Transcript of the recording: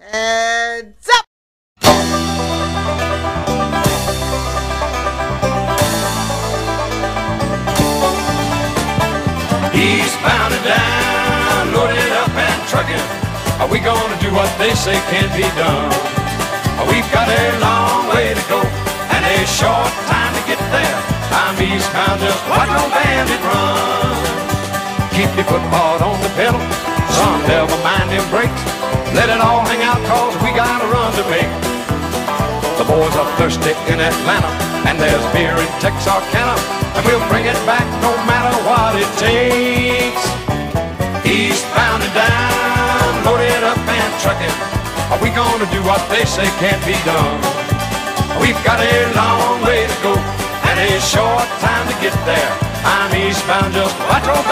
Heads up! Eastbound and down, loaded up and trucking. Are we gonna do what they say can't be done? We've got a long way to go and a short time to get there. I'm eastbound, just watch no bandit run. Keep your foot hard on the pedal, son, never mind them brakes. Let it all hang out cause we got a run to make. The boys are thirsty in Atlanta, and there's beer in Texarkana, and we'll bring it back no matter what it takes. Eastbound and down, loaded up and trucking. Are we gonna do what they say can't be done? We've got a long way to go and a short time to get there. I'm eastbound, just watch run.